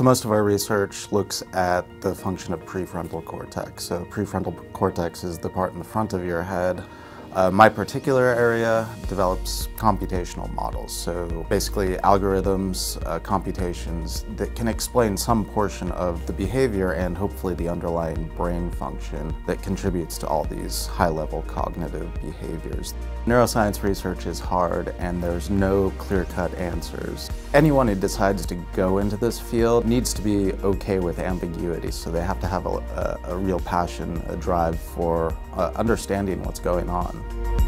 So most of our research looks at the function of prefrontal cortex. So prefrontal cortex is the part in the front of your head uh, my particular area develops computational models, so basically algorithms, uh, computations that can explain some portion of the behavior and hopefully the underlying brain function that contributes to all these high-level cognitive behaviors. Neuroscience research is hard and there's no clear-cut answers. Anyone who decides to go into this field needs to be okay with ambiguity, so they have to have a, a, a real passion, a drive for uh, understanding what's going on. Thank you.